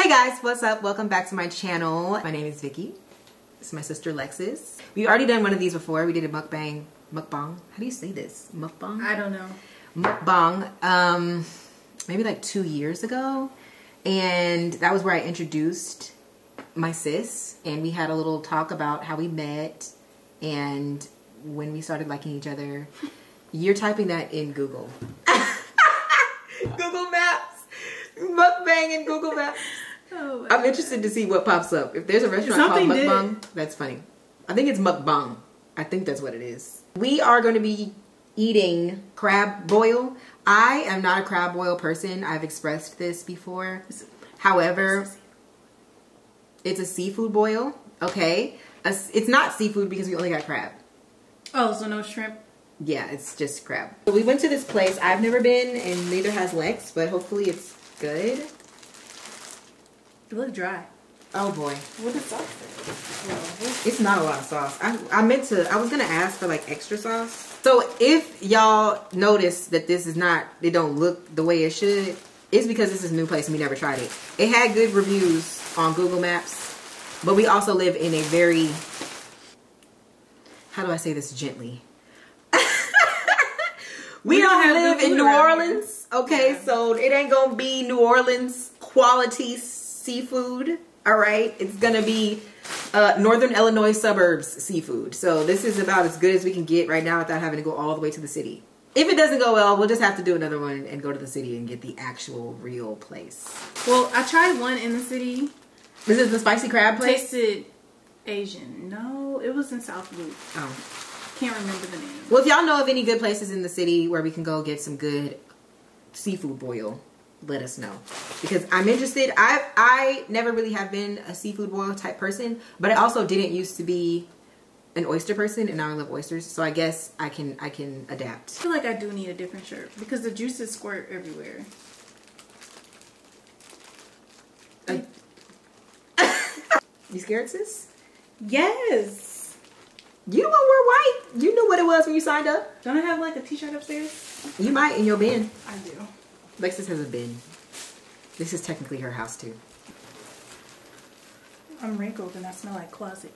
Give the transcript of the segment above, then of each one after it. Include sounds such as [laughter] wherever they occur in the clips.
Hey guys, what's up? Welcome back to my channel. My name is Vicky. This is my sister Llexis. We've already done one of these before. We did a mukbang, mukbang. How do you say this? Mukbang? I don't know. Mukbang. Um, maybe like two years ago. And that was where I introduced my sis. And we had a little talk about how we met and when we started liking each other. [laughs] You're typing that in Google. [laughs] Google Maps. Mukbang in Google Maps. Oh, I'm interested to see what pops up. If there's a restaurant Something called did. Mukbang, that's funny. I think it's Mukbang. I think that's what it is. We are going to be eating crab boil. I am not a crab boil person. I've expressed this before. However, it's a seafood boil. Okay, it's not seafood because we only got crab. oh, so no shrimp. Yeah, it's just crab. So we went to this place. I've never been, and neither has Lex, but hopefully it's good. It looked dry. Oh boy. What is sauce? It's not a lot of sauce. I, I meant to, I was gonna ask for like extra sauce. So if y'all notice that this is not, it don't look the way it should, it's because this is a new place and we never tried it. It had good reviews on Google Maps, but we also live in a very, how do I say this gently? [laughs] we, We don't, don't live in New around here. Orleans, okay? Yeah. So it ain't gonna be New Orleans quality seafood, all right? It's gonna be uh, Northern Illinois suburbs seafood. So this is about as good as we can get right now without having to go all the way to the city. If it doesn't go well, we'll just have to do another one and go to the city and get the actual real place. Well, I tried one in the city. This is the spicy crab place. Tasted Asian. No, it was in South Loop. Oh. Can't remember the name. Well, if y'all know of any good places in the city where we can go get some good seafood boil, let us know because I'm interested. I I never really have been a seafood boil type person, but I also didn't used to be an oyster person, and now I love oysters. So I guess I can I can adapt. I feel like I do need a different shirt because the juices squirt everywhere. [laughs] You scared, sis? Yes. You don't wear white. You knew what it was when you signed up. Don't I have like a t-shirt upstairs? You might in your bin. I do. Llexis has a bin. This is technically her house too. I'm wrinkled and I smell like closet.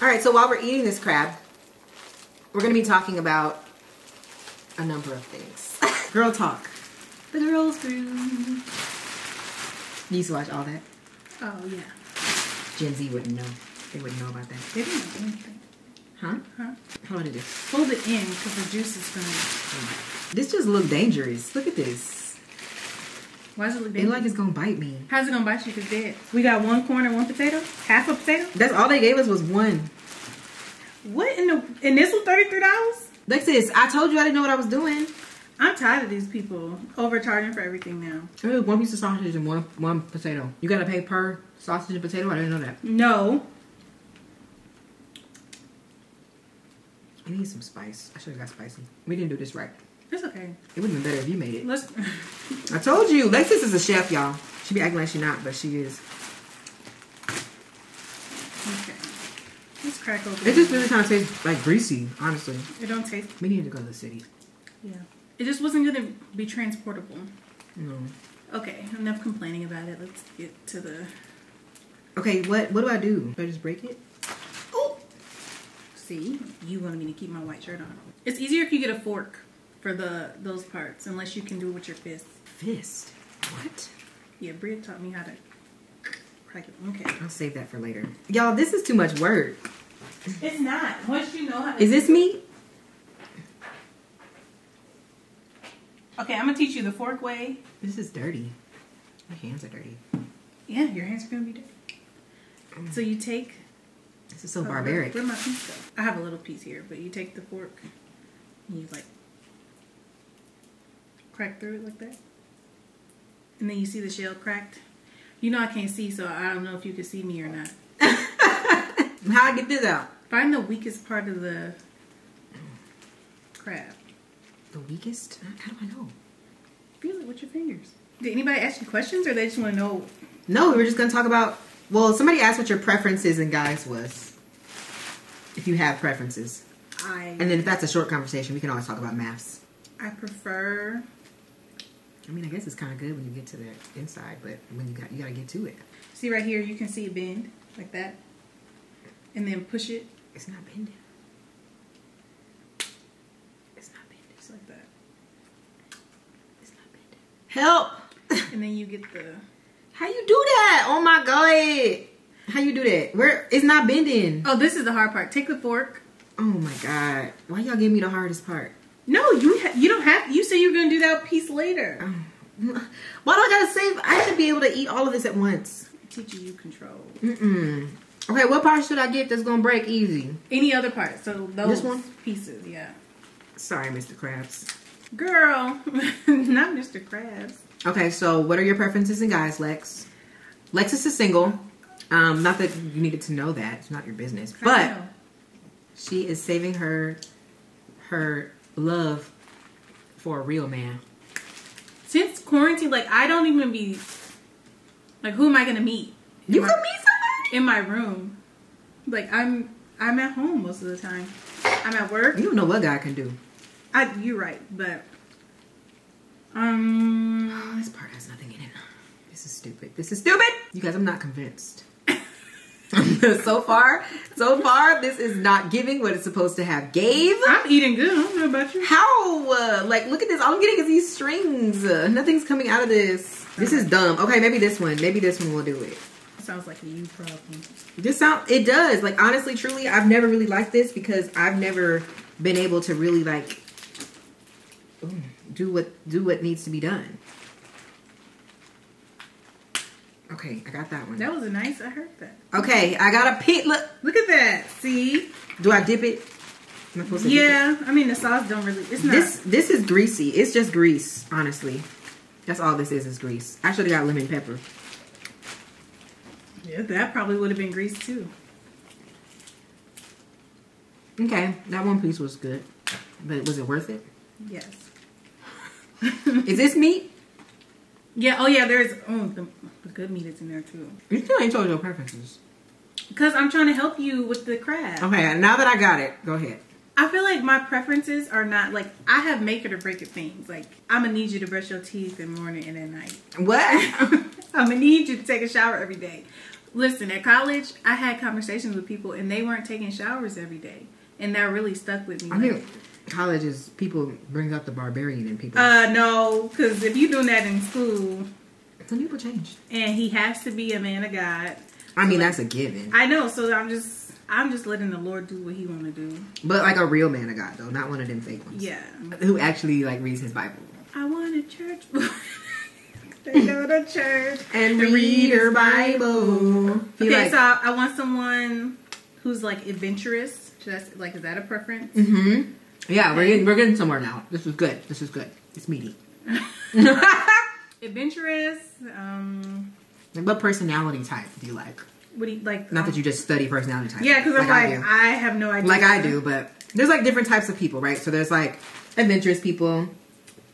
All right, so while we're eating this crab, we're going to be talking about a number of things. [laughs] Girl talk. The girls' room. You used to watch all that? Oh yeah. Gen Z wouldn't know. They wouldn't know about that. They didn't do anything. Huh? Huh? How about this? Hold it in because the juice is gonna. Hmm. This just look dangerous. Look at this. Why does it look It dangerous? like it's going to bite me. How's it gonna bite you Because dead? We got one corn and one potato? Half a potato? That's all they gave us was one. What in the and this was thirty three dollars? Llexis, I told you I didn't know what I was doing. I'm tired of these people overcharging for everything now. Ooh, one piece of sausage and one one potato. You got to pay per sausage and potato? I didn't know that. No. I need some spice. I should have got spicy. We didn't do this right. It's okay. It would have been better if you made it. Let's I told you, Llexis is a chef, y'all. She be acting like she not, but she is. Okay. Let's crack open. It just really kind of tastes like greasy, honestly. it don't taste We need to go to the city. yeah. It just wasn't gonna be transportable. No. Okay, enough complaining about it. Let's get to the Okay, what what do I do? Do I just break it? See, you wanted me to keep my white shirt on. It's easier if you get a fork for the those parts, unless you can do it with your fist. Fist. What? Yeah, Bria taught me how to crack it. Okay. I'll save that for later. Y'all, this is too much work. It's not. Once you know how to Is this meat? Okay, I'm gonna teach you the fork way. This is dirty. My hands are dirty. Yeah, your hands are gonna be dirty. So you take This is so oh, barbaric. Where, my piece go? I have a little piece here, but you take the fork and you like crack through it like that. And then you see the shell cracked. You know I can't see, so I don't know if you can see me or not. [laughs] How I get this out? Find the weakest part of the crab. The weakest? How do I know? Feel it with your fingers. Did anybody ask you questions, or they just want to know? No, we were just gonna talk about. Well, somebody asked what your preferences in guys was. If you have preferences, I and then if that's a short conversation, we can always talk about MAFS. I prefer I mean, I guess it's kind of good when you get to the inside, but when you got you gotta get to it. See right here, you can see it bend like that, and then push it It's not bending. It's not bending. like that, It's not bending. Help! and then you get the. How you do that? Oh my god! How you do that? Where it's not bending? Oh, this is the hard part. Take the fork. Oh my god! Why y'all give me the hardest part? No, you you don't have. You said you were gonna do that piece later. Oh. [laughs] Why do I gotta save? I should be able to eat all of this at once. Teaching you control. Mm-mm. Okay, what part should I get that's gonna break easy? Any other part? So those pieces, yeah. Sorry, Mr. Krabs. Girl, [laughs] not Mr. Krabs. Okay, so what are your preferences in guys, Lex? Llexis is a single. Um, not that you needed to know that; it's not your business. But she is saving her her love for a real man. since quarantine, like I don't even be like, who am I gonna meet? In You my- can meet somebody. in my room. Like I'm, I'm at home most of the time. I'm at work. You don't know what guy can do. I, you're right, but um, Oh, [sighs] this part has nothing in it. This is stupid. This is stupid. You guys, I'm not convinced. [laughs] so far, so far, this is not giving what it's supposed to have. Gave. I'm eating good. I don't know about you. How? Uh, like, look at this. All I'm getting is these strings. Uh, nothing's coming out of this. This is dumb. Okay, maybe this one. Maybe this one will do it. Sounds like a you problem. This sound. It does. Like, honestly, truly, I've never really liked this because I've never been able to really like ooh, do what do what needs to be done. Okay, I got that one. That was a nice. I heard that. Okay, I got a pit. Look, Look at that. See? do I dip it? Am I supposed to dip it? Yeah. I mean, the sauce don't really. It's not. This this is greasy. It's just grease, honestly. That's all this is is grease. I should have got lemon pepper. yeah, that probably would have been grease too. Okay, that one piece was good, but was it worth it? Yes. Is this meat? Yeah. Oh yeah. There's oh the, the good meat is in there too. You still ain't told your preferences. Because I'm trying to help you with the crab. Okay, now that I got it, go ahead. I feel like my preferences are not like I have make it or break it things. Like I'm gonna need you to brush your teeth in the morning and at night. What? [laughs] I'm gonna need you to take a shower every day. Listen, at college, I had conversations with people and they weren't taking showers every day, and that really stuck with me. I think college is people bring up the barbarian in people. uh, no, because if you're doing that in school, Some people change. and he has to be a man of God, I mean, that's a given. I know. So I'm just, I'm just letting the Lord do what He want to do. But like a real man of God, though, not one of them fake ones. Yeah. Who actually like reads his Bible. I want a church. [laughs] they go to church [laughs] And read her Bible. He Okay, like, so I, I want someone who's like adventurous. Say, like is that a preference? Mm-hmm. Yeah, we're getting we're getting somewhere now. This is good. This is good. It's meaty. [laughs] Adventurous. Um, Like, what personality type do you like? what do you like? Not um, that you just study personality type. Yeah, because I'm like, I. I, have no idea. like I do, but there's like different types of people, right? So there's like adventurous people.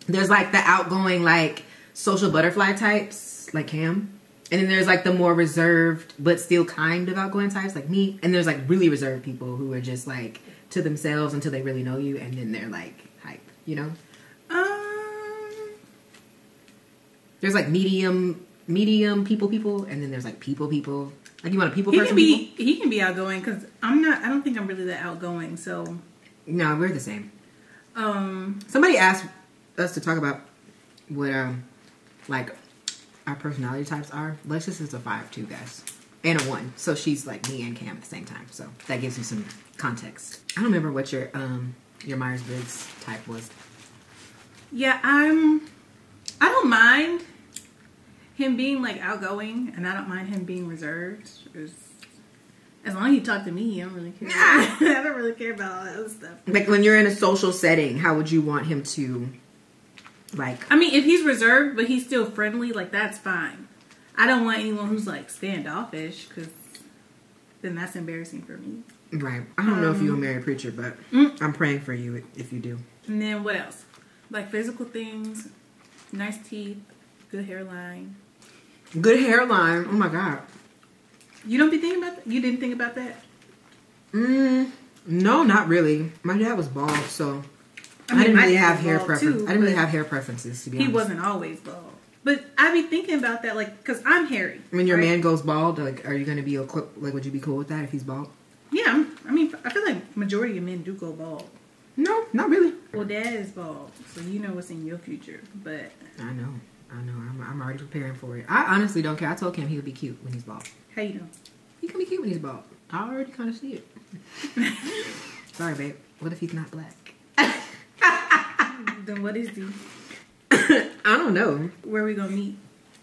There's like the outgoing, like social butterfly types, like Cam. And then there's like the more reserved but still kind of outgoing types, like me. And there's like really reserved people who are just like to themselves until they really know you, and then they're like hype, you know. Um, There's like medium, medium people, people, and then there's like people, people. Like you want a people he person? can be people? he can be outgoing because I'm not. I don't think I'm really that outgoing. So, No, we're the same. um, Somebody asked us to talk about what um like our personality types are. Llexis is a five two guys. And a one. So she's like me and Cam at the same time. So that gives you some context. I don't remember what your um your Myers Briggs type was. yeah, I'm. I don't mind him being like outgoing, and I don't mind him being reserved. It's- as long as he talk to me, I don't really care. [laughs] [laughs] I don't really care about all that other stuff. Like when you're in a social setting, how would you want him to like I mean, if he's reserved but he's still friendly, like that's fine. I don't want anyone who's like standoffish because then that's embarrassing for me. Right. I don't know if Um, you'll marry a preacher, but Mm. I'm praying for you if you do. And then what else? Like physical things, nice teeth, good hairline. Good hairline. Oh my god. You don't be thinking about that? You didn't think about that? Mm, no, not really. My dad was bald, so I, mean, didn't really have hair bald, preference. I didn't really have hair preferences to be He honest. He wasn't always bald. But I be thinking about that, like, because I'm hairy. When your right? man goes bald, like, are you gonna be? Like, would you be cool with that if he's bald? Yeah, I mean, I feel like majority of men do go bald. No, not really. Well, dad is bald, so you know what's in your future. But I know, I know. I'm, I'm already preparing for it. I honestly don't care. I told him he would be cute when he's bald. how you know? He can be cute when he's bald. I already kind of see it. [laughs] Sorry, babe. What if he's not black? Then what is the? [coughs] I don't know. Where we gonna meet?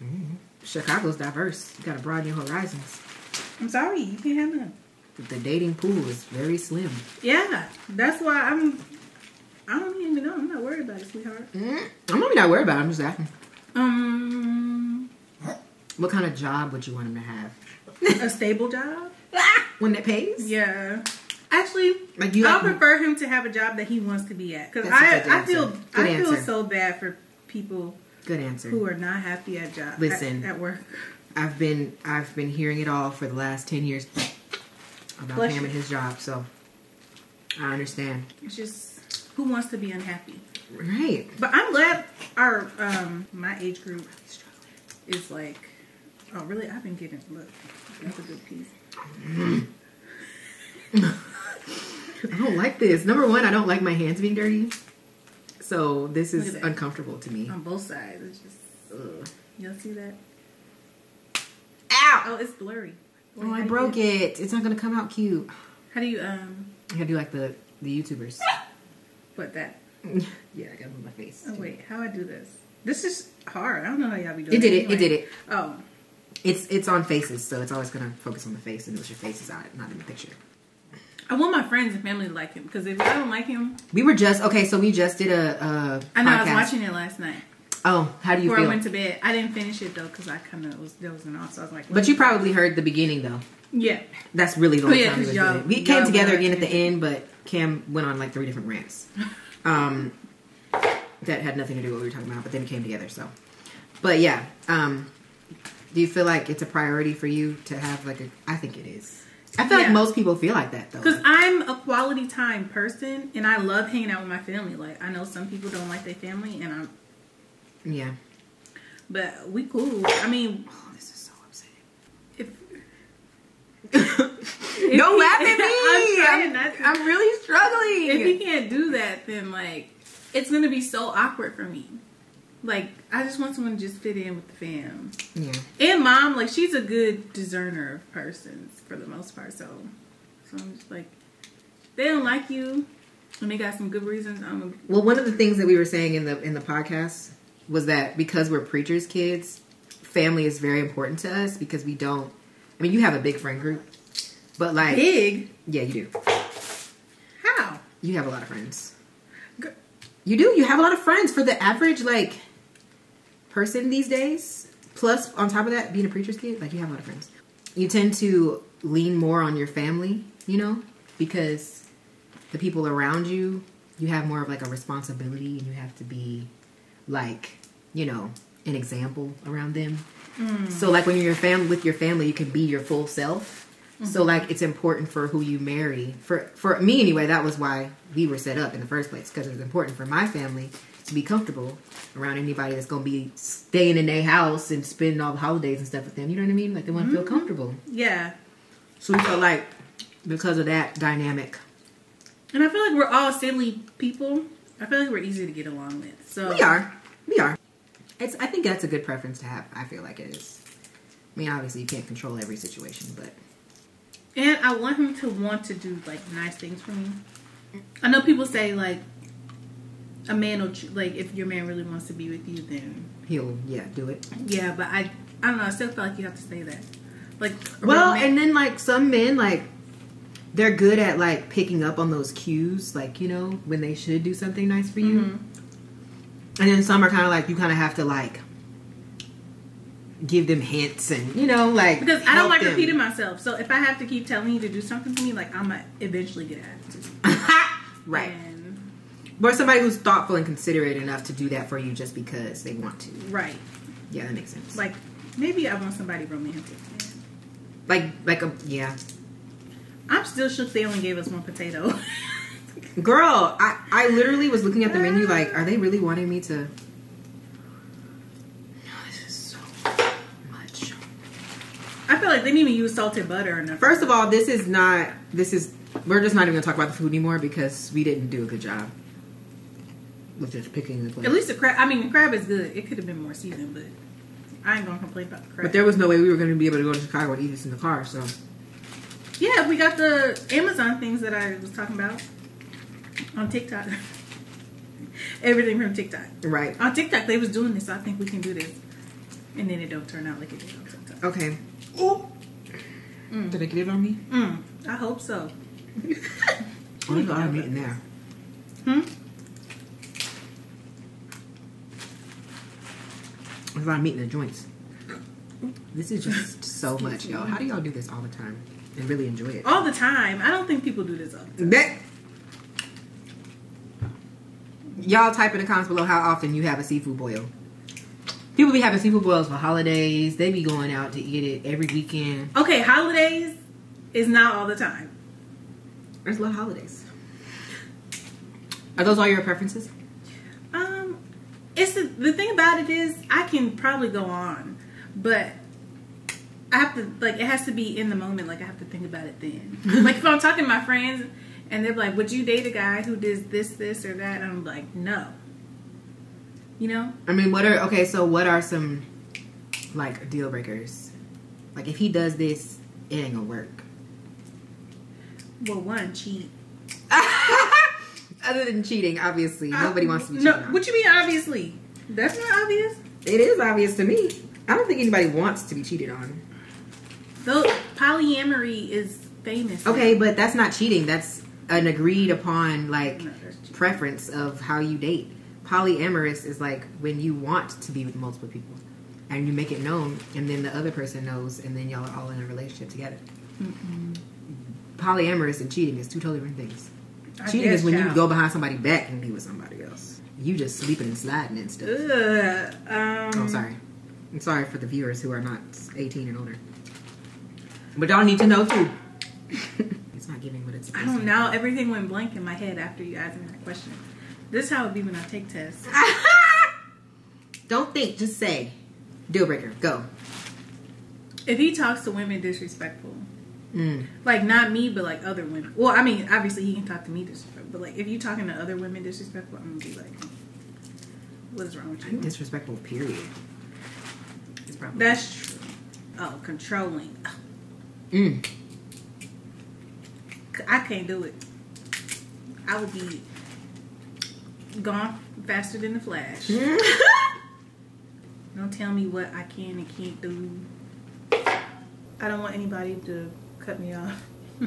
Mm-hmm. Chicago's diverse. You gotta broaden your horizons. I'm sorry, you can't have none. The dating pool is very slim. Yeah, that's why I'm. I don't even know. I'm not worried about it, sweetheart. I'm really not worried about it. I'm just asking. Um, What kind of job would you want him to have? a stable job. [laughs] One that pays? Yeah. Actually, Like you I prefer him to have a job that he wants to be at because I I feel Good I feel so bad for people Good answer. who are not happy at job Listen. at, at work. I've been I've been hearing it all for the last ten years about Bless him you. and his job, so I understand. It's just who wants to be unhappy. Right. But I'm glad our um my age group is like oh really I've been getting look that's a good piece. I don't like this. Number one, I don't like my hands being dirty. So this is uncomfortable to me. on both sides. It's just Ugh. y'all see that? Ow! Oh, it's blurry. Oh, I broke it. It's not gonna come out cute. How do you um I gotta do like the the YouTubers. [laughs] put that? [laughs] yeah, I gotta move my face. Oh wait, how I do this? This is hard. I don't know how y'all be doing. It did it. anyway. It did it. Oh, It's it's on faces, so it's always gonna focus on the face and your face is out, not in the picture. I want my friends and family to like him because if I don't like him, We were just okay, so we just did a. a I know I was watching it last night Oh, how do you before I went to bed. I didn't finish it though because I kind of was dozing off. So I was like, But you probably heard the beginning though. yeah. That's really the Oh, only yeah, time we 'cause was y'all- We y'all came together again at the end, but Cam went on like three different rants. [laughs] Um, that had nothing to do with what we were talking about, but then it came together. So, but yeah, um, do you feel like it's a priority for you to have like a? I think it is. I feel like most people feel like that though. Because I'm a quality time person and I love hanging out with my family. Like I know some people don't like their family, and I'm, yeah. but we cool. I mean, Oh, this is so upsetting. if Don't laugh at [laughs] me. I'm I'm. I'm really struggling. if he can't do that, then like it's gonna be so awkward for me. Like I just want someone to just fit in with the fam. yeah. And mom, like she's a good discerner of persons for the most part. So, so I'm just like, they don't like you, and they got some good reasons. I'm Well, one of the things that we were saying in the in the podcast was that because we're preachers' kids, family is very important to us because we don't. I mean, you have a big friend group, but like, big. yeah, you do. How? You have a lot of friends. You do. You have a lot of friends for the average like person these days. Plus, on top of that, being a preacher's kid, like you have a lot of friends. You tend to lean more on your family, you know, because the people around you, you have more of like a responsibility, and you have to be like, you know, an example around them. Hmm. So, like when you're your with your family, you can be your full self. So, mm-hmm. like, it's important for who you marry. For for me, anyway, that was why we were set up in the first place because it was important for my family to be comfortable around anybody that's gonna be staying in their house and spending all the holidays and stuff with them. You know what I mean? Like they want to feel mm-hmm. comfortable. Yeah. So we felt like because of that dynamic, And I feel like we're all silly people. I feel like we're easy to get along with. So we are, we are. It's. I think that's a good preference to have. I feel like it is. I mean, obviously you can't control every situation, but And I want him to want to do like nice things for me. I know people say like a man will like if your man really wants to be with you, then he'll yeah do it. yeah. But I I don't know. I still feel like you have to say that. Like Well, and then like some men like they're good at like picking up on those cues, like you know when they should do something nice for you. Mhm. And then some are kind of like you kind of have to like give them hints and you know like because I don't like them. repeating myself. So if I have to keep telling you to do something to me, like I'm gonna eventually get attitude. [laughs] right. And, Or somebody who's thoughtful and considerate enough to do that for you just because they want to. right. Yeah, that makes sense. Like maybe I want somebody romantic. like like a yeah. I'm still shook they only gave us one potato. [laughs] Girl, I, I literally was looking at the menu like, are they really wanting me to? No, this is so much. I feel like they didn't even use salted butter enough. First of all, this is not. This is. We're just not even gonna talk about the food anymore because we didn't do a good job with just picking the place. At least the crab. I mean, the crab is good. It could have been more seasoned, but I ain't gonna complain about the crab. But there was no way we were gonna be able to go to Chicago and eat this in the car. So yeah, we got the Amazon things that I was talking about on TikTok. [laughs] Everything from TikTok. right. On TikTok, they was doing this. So I think we can do this, and then it don't turn out like it did on TikTok. Okay. Oh. Did they get it on me? Mm, I hope so. A lot of meat in there. Hmm. There's a lot of meat in the joints. This is just [laughs] so much, y'all. How do y'all do this all the time and really enjoy it? All the time. I don't think people do this all the time. Bet. Y'all type in the comments below how often you have a seafood boil. People be having seafood boils for holidays. They be going out to eat it every weekend. Okay, holidays is not all the time. There's a lot of holidays. Are those all your preferences? Um, it's the, the thing about it is I can probably go on, but I have to like it has to be in the moment. Like I have to think about it then. [laughs] like if I'm talking to my friends and they're like, "Would you date a guy who does this, this, or that?" And I'm like, "No." You know, I mean, what are okay? So, what are some like deal breakers? Like, if he does this, it ain't gonna work. well, one cheat. [laughs] Other than cheating, obviously, uh, nobody wants to be No, cheated on. what you mean? Obviously, that's not obvious. It is obvious to me. I don't think anybody wants to be cheated on. Though polyamory is famous. Okay, but that's not cheating. That's an agreed upon like preference of how you date. Polyamorous is like when you want to be with multiple people and you make it known, and then the other person knows, and then y'all are all in a relationship together. Polyamorous and cheating is two totally different things. I cheating is when you child. go behind somebody back and be with somebody else. You just sleeping and sliding and stuff. Ugh, um, Oh, sorry. I'm sorry for the viewers who are not 18 and older. But y'all need to know too. [laughs] it's not giving what it's I don't know. Everything went blank in my head after you asked me that question. This is how it be when I take tests. [laughs] don't think, just say. Deal breaker, go. If he talks to women disrespectful, Mm. like not me, but like other women. Well, I mean, obviously he can talk to me disrespectful, but like if you talking to other women disrespectful, I'm gonna be like, what is wrong with you? disrespectful, period. That's true. Oh, controlling. Mm. I can't do it. I would be gone faster than the flash. [laughs] Don't tell me what I can and can't do. I don't want anybody to cut me off. [laughs]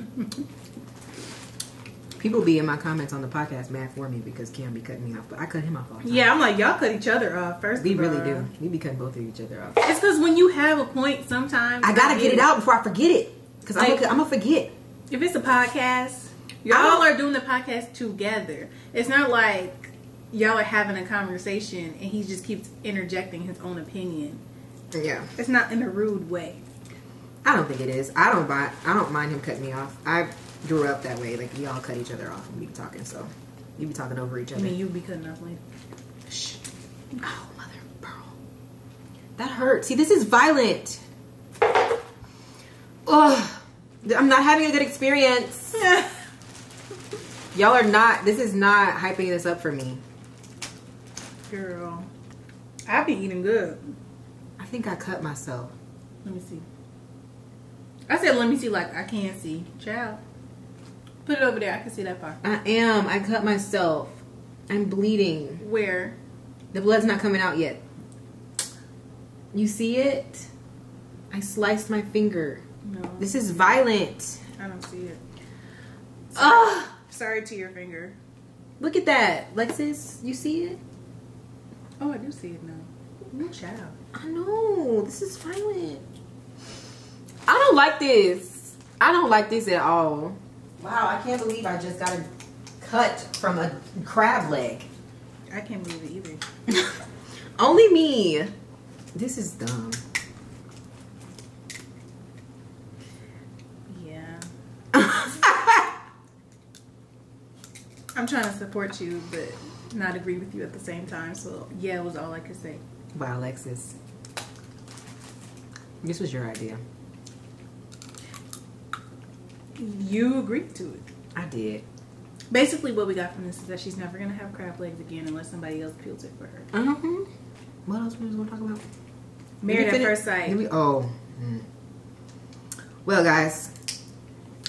People be in my comments on the podcast mad for me because Cam be cutting me off, but I cut him off all the time. yeah, I'm like y'all cut each other off first. We really all. do. We be cutting both of each other off. It's because when you have a point, sometimes I gotta get it out before I forget it. Because I'm Like- gonna forget. If it's a podcast, y'all are doing the podcast together. It's not like y'all are having a conversation and he just keeps interjecting his own opinion. Yeah. It's not in a rude way. I don't think it is. I don't buy. I don't mind him cutting me off. I grew up that way. Like we all cut each other off when we be talking. So you be talking over each other. I mean, you be cutting off like Shh. Oh, mother pearl. That hurts. See, this is violent. Ugh. I'm not having a good experience. [laughs] Y'all are not. This is not hyping this up for me. Girl, I be eating good. I think I cut myself. Let me see. I said, let me see, like I can't see. Child. Put it over there. I can see that part. I am. I cut myself. I'm bleeding. Where? The blood's not coming out yet. You see it? I sliced my finger. No, This is violent. I don't see it. Ugh! Sorry to your finger. Look at that. Llexis, you see it? Oh, I do see it now. No child. I know. This is violent. I don't like this. I don't like this at all. Wow, I can't believe I just got a cut from a crab leg. I can't believe it either. [laughs] Only me. This is dumb. Yeah. I'm trying to support you, but not agree with you at the same time. So yeah, it was all I could say. Wow, Alexis. This was your idea. You agreed to it. I did. Basically, what we got from this is that she's never gonna have crab legs again unless somebody else peels it for her. Mm-hmm. What else we was gonna talk about? Married at first sight. we- oh. mm. Well, guys,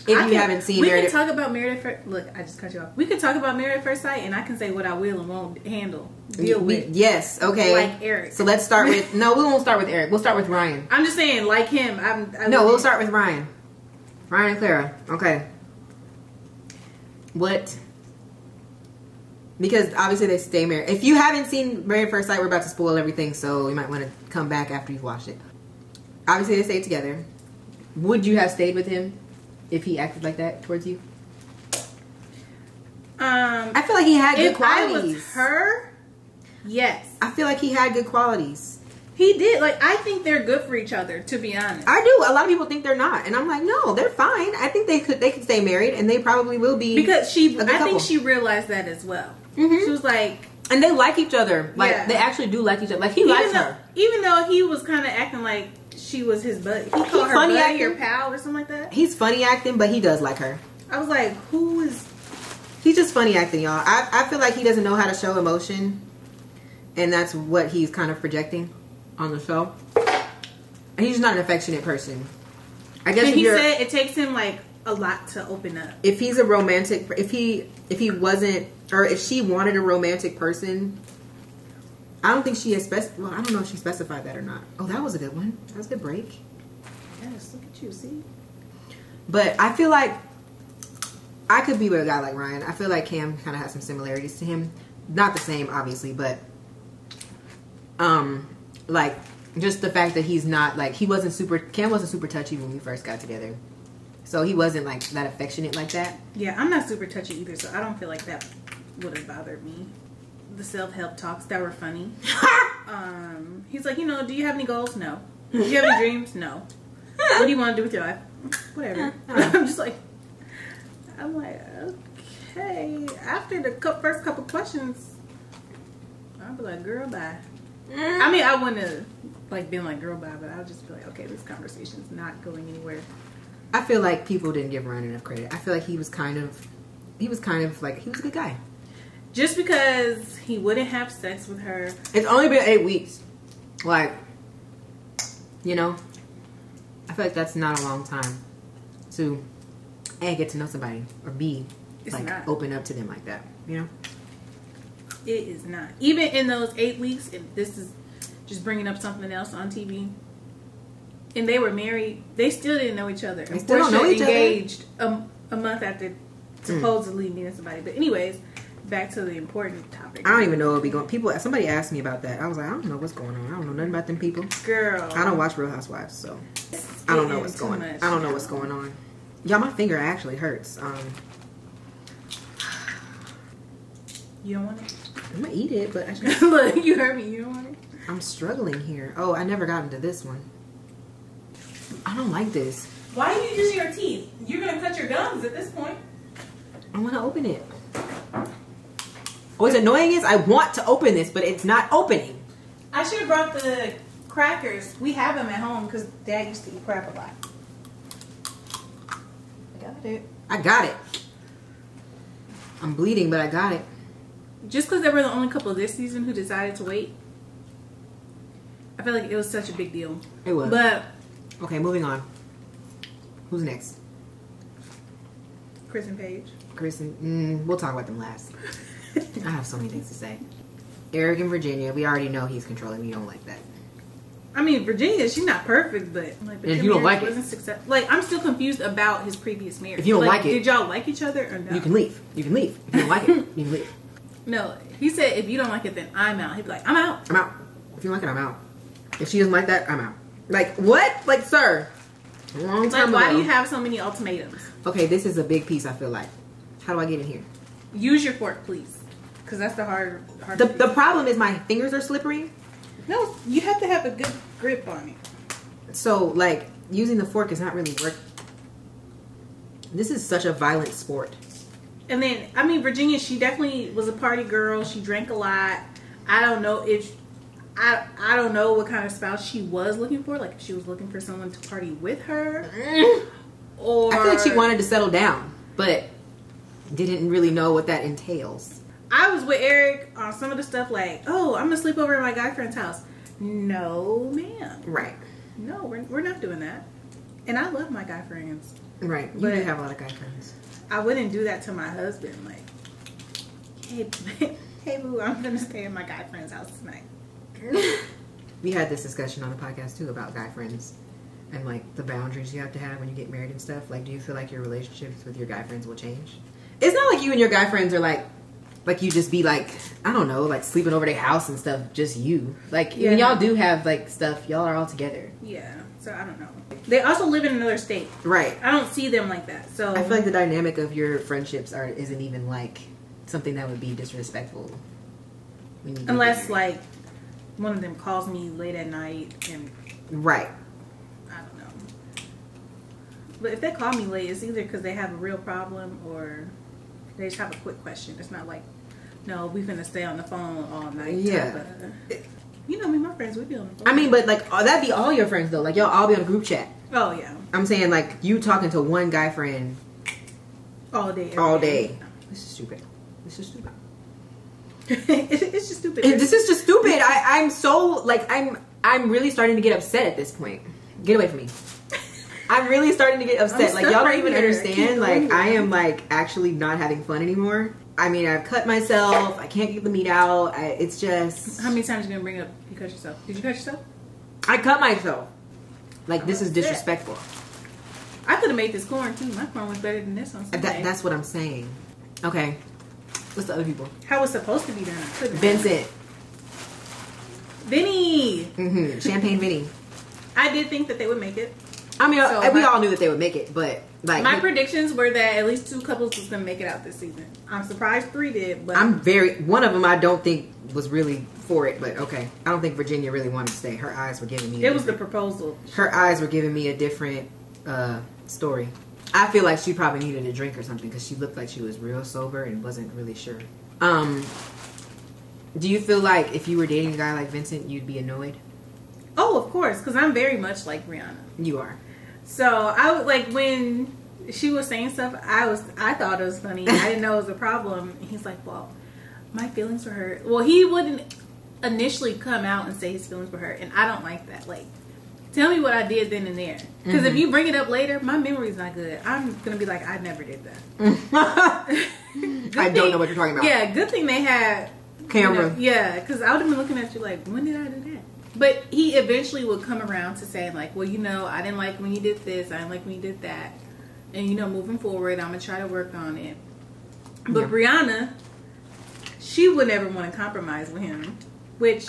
if I you can- haven't seen we Married, can talk about married at first. Look, I just cut you off. We can talk about married at first sight, and I can say what I will and won't handle, deal we- with. yes, okay. Like Erik. So let's start with no. We won't start with Erik. We'll start with Ryan. I'm just saying, like him. I'm. I No, we'll wouldn't- start with Ryan. Ryan and Clara. Okay. What? Because obviously they stay married. If you haven't seen Married at First Sight, we're about to spoil everything, so you might want to come back after you've watched it. Obviously they stayed together. Would you have stayed with him if he acted like that towards you? Um, I feel like he had good if I qualities. was her, yes, I feel like he had good qualities. he did. Like I think they're good for each other. To be honest, I do. A lot of people think they're not, and I'm like, no, they're fine. I think they could they could stay married, and they probably will be because she, a I good couple. think she realized that as well. Mhm. She was like, and they like each other. Like Yeah. they actually do like each other. Like he even likes though, her. even though he was kind of acting like she was his buddy, he called her funny buddy or acting. pal or something like that. He's funny acting, but he does like her. I was like, who is? He's just funny acting, y'all. I, I feel like he doesn't know how to show emotion, and that's what he's kind of projecting on the show. And he's not an affectionate person. I guess he said it takes him like a lot to open up. if he's a romantic, if he if he wasn't, or if she wanted a romantic person, I don't think she has spec. Well, I don't know if she specified that or not. Oh, that was a good one. That was a good break. Yes, look at you. See, But I feel like I could be with a guy like Ryan. I feel like Cam kind of has some similarities to him. Not the same, obviously, but um, like just the fact that he's not like he wasn't super. Cam wasn't super touchy when we first got together, so he wasn't like that affectionate like that. yeah, I'm not super touchy either, so I don't feel like that would have bothered me. The self help talks that were funny. [laughs] Um, he's like, you know, do you have any goals? No. Do you have any dreams? No. What do you want to do with your life? Whatever. Uh, [laughs] uh. I'm just like, I'm like, okay. After the cou- first couple questions, I'll be like, girl, bye. Mm. I mean, I wouldn't have like been like, girl, bye, but I'll just be like, okay, this conversation's not going anywhere. I feel like people didn't give Ryan enough credit. I feel like he was kind of, he was kind of like he was a good guy. Just because he wouldn't have sex with her, It's only been eight weeks. Like, you know, I feel like that's not a long time to A, get to know somebody, or B, It's like not. open up to them like that. You know? It is not. Even in those eight weeks, if this is just bringing up something else on TV, and they were married, they still didn't know each other. They still don't know each other. engaged a, a month after supposedly meeting somebody. But anyways, back to the important topic. I don't even know what be going. People, somebody asked me about that. I was like, I don't know what's going on. I don't know nothing about them people. Girl, I don't watch Real Housewives, so I don't know what's going. much. I don't know what's going on. Y'all, my finger actually hurts. Um, You don't want it? I'm gonna eat it, but I [laughs] just, Look, you heard me. You don't want it? I'm struggling here. Oh, I never got into this one. I don't like this. Why are you using your teeth? You're gonna cut your gums at this point. I want to open it. What's annoying is I want to open this, but it's not opening. I should have brought the crackers. We have them at home because Dad used to eat crap a lot. I got it. I got it. I'm bleeding, but I got it. Just because they were the only couple this season who decided to wait, I feel like it was such a big deal. It was. But okay, moving on. Who's next? Chris and Paige. Chris and mm, we'll talk about them last. I have so many things to say. Erik and Virginia, we already know he's controlling. We don't like that. I mean, Virginia, she's not perfect, but like, but If you don't like it. success- Like, I'm still confused about his previous marriage. If you don't like it- did y'all like each other or no? You can leave. You can leave. If you don't like it, you can leave. [laughs] No, he said if you don't like it, then I'm out. He'd be like, I'm out. I'm out. If you don't like it, I'm out. If she doesn't like that, I'm out. Like what? Like sir, a long Like, time why ago. do you have so many ultimatums? okay, this is a big piece. I feel like. How do I get in here? Use your fork, please, because that's the hard. hard The the problem is my fingers are slippery. no, you have to have a good grip on it. So like using the fork is not really work. This is such a violent sport. And then, I mean, Virginia, she definitely was a party girl. She drank a lot. I don't know if I I don't know what kind of spouse she was looking for. Like if she was looking for someone to party with her, or I feel like she wanted to settle down, but didn't really know what that entails. I was with Erik on some of the stuff like, oh, I'm gonna sleep over at my guy friend's house. No, ma'am. Right. No, we're, we're not doing that. And I love my guy friends. Right. You But- do have a lot of guy friends. I wouldn't do that to my husband. Like, hey, [laughs] hey, boo, I'm gonna stay at my guy friend's house tonight. [laughs] We had this discussion on the podcast too about guy friends and like the boundaries you have to have when you get married and stuff. Like, do you feel like your relationships with your guy friends will change? It's not like you and your guy friends are like, like you just be like, I don't know, like sleeping over their house and stuff. Just you, like Yeah. when y'all do have like stuff, y'all are all together, Yeah. So I don't know. They also live in another state. right? I don't see them like that. So I feel like the dynamic of your friendships are isn't even like something that would be disrespectful. unless like one of them calls me late at night and right, I don't know. But if they call me late, it's either because they have a real problem or they just have a quick question. It's not like, no, we finna stay on the phone all night. Yeah. of- you know me, my friends, we be on the phone. I mean, but like oh, that'd be all your friends though. Like y'all all be on a group chat. oh yeah, I'm saying like you talking to one guy friend all day, all day. This is stupid. This is stupid. [laughs] it's just stupid. This is just stupid. I, I'm so like I'm I'm really starting to get upset at this point. Get away from me. [laughs] I'm really starting to get upset. I'm Like y'all don't right even here. understand. Keep Like. I am like actually not having fun anymore. I mean, I've cut myself. I can't get the meat out. I, it's just How many times are you gonna bring up you cut yourself? Did you cut yourself? I cut myself. Like this is disrespectful. I could have made this corn too. My corn was better than this on Sunday. That, that's what I'm saying. Okay. What's the other people? how it's supposed to be done. I couldn't. Vincent. Vinny. hmm Champagne Vinny. I did think that they would make it. I mean, So we my- all knew that they would make it, but like, My predictions were that at least two couples was gonna make it out this season. I'm surprised three did, but I'm very. One of them I don't think was really for it, but okay. I don't think Virginia really wanted to stay. Her eyes were giving me. a it was the proposal. Her eyes were giving me a different uh, story. I feel like she probably needed a drink or something because she looked like she was real sober and wasn't really sure. Um, do you feel like if you were dating a guy like Vincent, you'd be annoyed? Oh, of course, because I'm very much like Brianna. You are. So I would like when she was saying stuff. I was I thought it was funny. I didn't know it was a problem. He's like, well, my feelings were hurt. Well, he wouldn't initially come out and say his feelings were hurt, and I don't like that. Like, tell me what I did then and there. Because if mm-hmm. you bring it up later, my memory's not good. I'm gonna be like, I never did that. [laughs] I don't thing- know what you're talking about. Yeah, good thing they had Camera. you know, yeah, because I would have been looking at you like, when did I do that? But he eventually would come around to saying like, well, you know, I didn't like when you did this. I didn't like when you did that. And you know, moving forward, I'm gonna try to work on it. But Yeah. Brianna, she would never want to compromise with him, which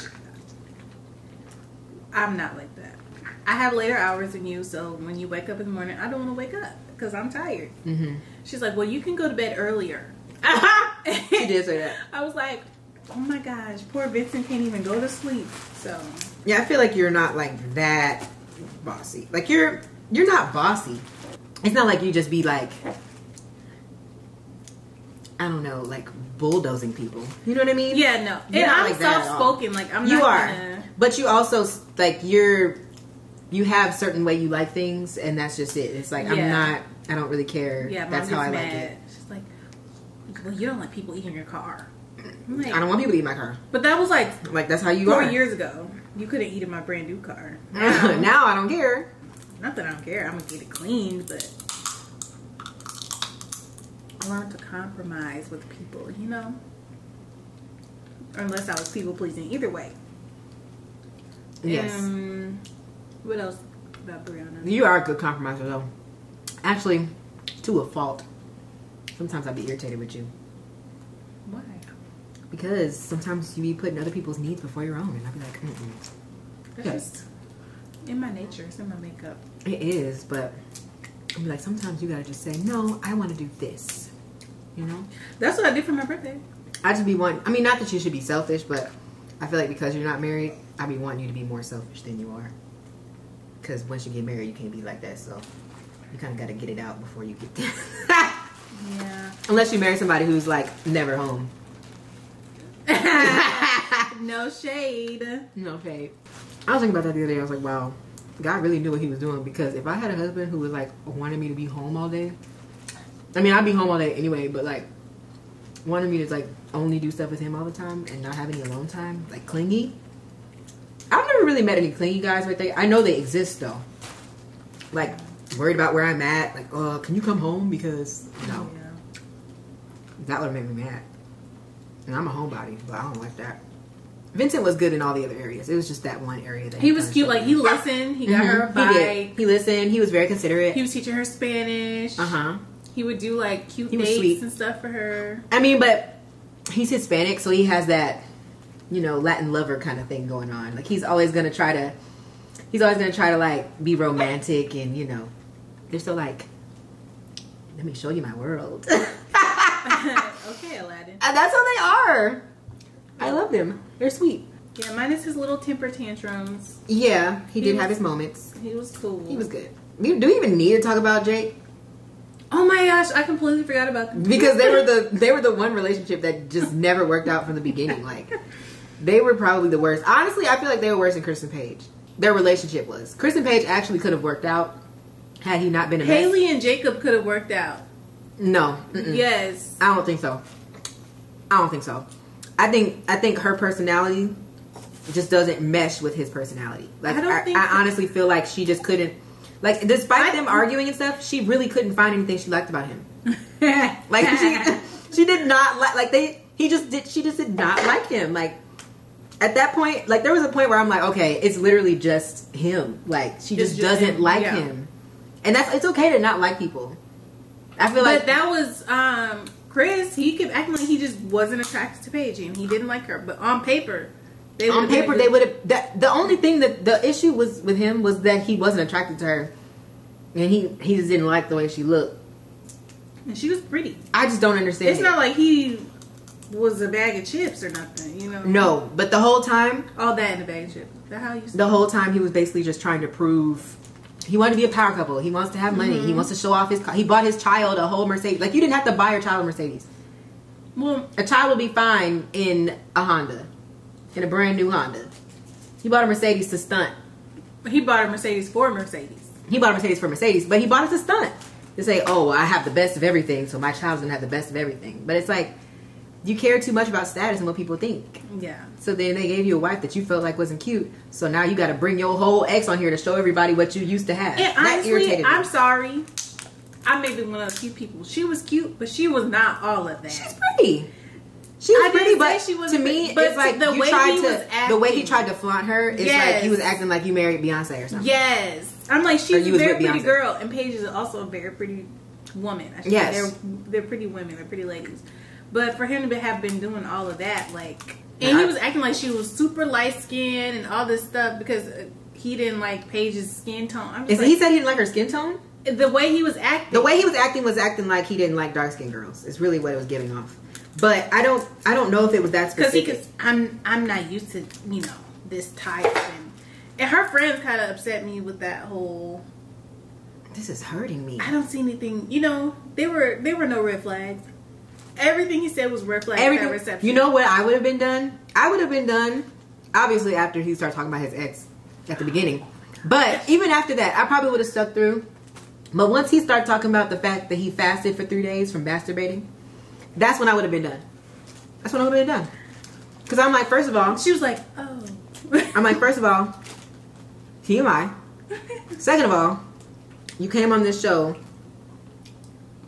I'm not like that. I have later hours than you, so when you wake up in the morning, I don't want to wake up because I'm tired. Mm-hmm. She's like, well, you can go to bed earlier. [laughs] she did say that. [laughs] I was like, oh my gosh, poor Vincent can't even go to sleep. So Yeah, I feel like you're not like that bossy. Like you're you're not bossy. It's not like you just be like I don't know, like bulldozing people. You know what I mean? yeah, no, You're and not I'm like soft spoken. Like I'm you not are. Gonna, But you also like you're you have certain way you like things and that's just it. It's like I'm not I don't really care. yeah, that's how I gets like it. She's like, well, you don't like people eating your car. Like, I don't want people to eat my car. but that was like Like that's how you four are. years ago. You could have eaten my brand new car. [laughs] now I don't care. Not that I don't care. I'm gonna get it cleaned, but I learned to compromise with people. You know, unless I was people pleasing. Either way. Yes. Um, what else about Brianna? You are a good compromiser though. Actually, to a fault. Sometimes I'd be irritated with you. Because sometimes you be putting other people's needs before your own, and I'd be like, Mm-mm. That's Yes. just in my nature. It's in my makeup. it is, but I'd be like, sometimes you gotta just say, no, I want to do this. You know, That's what I did for my birthday. I just be one. I mean, not that you should be selfish, but I feel like because you're not married, I be wanting you to be more selfish than you are. Because once you get married, you can't be like that. So you kind of got to get it out before you get there. [laughs] Yeah. Unless you marry somebody who's like never home. [laughs] no shade. No fade. I was thinking about that the other day. I was like, wow, God really knew what he was doing because if I had a husband who was like wanted me to be home all day, I mean, I'd be home all day anyway, but like wanted me to like only do stuff with him all the time and not have any alone time, like clingy. I've never really met any clingy guys right there. I know they exist though. Like worried about where I'm at. Like, uh, can you come home? Because no, Yeah. that would make me mad. And I'm a homebody, but I don't like that. Vincent was good in all the other areas. It was just that one area that He was cute. Like he listened. He got her a Mhm, bike. He did. He listened. He was very considerate. He was teaching her Spanish. Uh huh. He would do like cute He was dates sweet. and stuff for her. I mean, but he's Hispanic, so he has that, you know, Latin lover kind of thing going on. Like he's always gonna try to, he's always gonna try to like be romantic and you know, they're so like, let me show you my world. [laughs] and [laughs] okay, Aladdin. Uh, that's how they are. I love them. They're sweet. Yeah, minus his little temper tantrums. Yeah, he, He did was- have his moments. He was cool. He was good. We- Do we even need to talk about Jake? Oh my gosh, I completely forgot about them. because they were the [laughs] they were the one relationship that just never worked out from the beginning. Like they were probably the worst. Honestly, I feel like they were worse than Chris and Paige. Their relationship was. Chris and Paige actually could have worked out had he not been a mess. Haley and Jacob could have worked out. No, mm-mm. Yes. I don't think so. I don't think so. I think I think her personality just doesn't mesh with his personality. Like I I, I, honestly feel like she just couldn't. Like despite I- them arguing and stuff, she really couldn't find anything she liked about him. like [laughs] Like she, [laughs] she did not like like they. He just did. She just did not like him. Like at that point, like there was a point where I'm like, okay, it's literally just him. Like she just, just doesn't him, like yeah. him, and that's it's okay to not like people. I feel like But that was um Chris. He kept acting like he just wasn't attracted to Paige and he didn't like her. But on paper, they on paper they would have. That the only thing that the issue was with him was that he wasn't attracted to her, and he he just didn't like the way she looked. And she was pretty. I just don't understand. It's it. not like he was a bag of chips or nothing. You know. no, but the whole time All that in a bag of chips. You? the whole time he was basically just trying to prove he wanted to be a power couple. He wants to have money. Mm-hmm. He wants to show off his. car. He bought his child a whole Mercedes. Like you didn't have to buy your child a Mercedes. Well, A child will be fine in a Honda, in a brand new Honda. He bought a Mercedes to stunt. he bought a Mercedes for Mercedes. He bought a Mercedes for Mercedes, but he bought it to stunt. To say, oh, well, I have the best of everything, so my child's gonna have the best of everything. But it's like you care too much about status and what people think. Yeah. So then they gave you a wife that you felt like wasn't cute. So now you got to bring your whole ex on here to show everybody what you used to have. And that honestly, me. I'm sorry. I may be one of the few people. She was cute, but she was not all of that. She's pretty. She was I pretty, but she was to me, but it's like the way tried he to was the way he tried to flaunt her. Like Yes. he was acting like you married Beyonce or something. Yes. I'm like, she's a very pretty Beyonce. girl, and Paige is also a very pretty woman. I Yes. say. They're, they're pretty women, they're pretty ladies. But for him to have been doing all of that, like, and he was acting like she was super light skinned and all this stuff because uh, he didn't like Paige's skin tone. Is just he said he didn't like her skin tone? the way he was acting. The way he was acting was acting like he didn't like dark skinned girls. It's really what it was giving off. But I don't I don't know if it was that because specific. could, I'm I'm not used to you know this type and and her friends kind of upset me with that whole. this is hurting me. I don't see anything. You know, there were there were no red flags. Everything he said was red flags. at Everything. reception. You know what I would have been done? I would have been done. Obviously, after he started talking about his ex at the beginning, but even after that, I probably would have stuck through. But once he started talking about the fact that he fasted for three days from masturbating, that's when I would have been done. That's when I would have been done. Because I'm like, first of all, She was like, oh. I'm like, first of all, TMI. [laughs] Second of all, you came on this show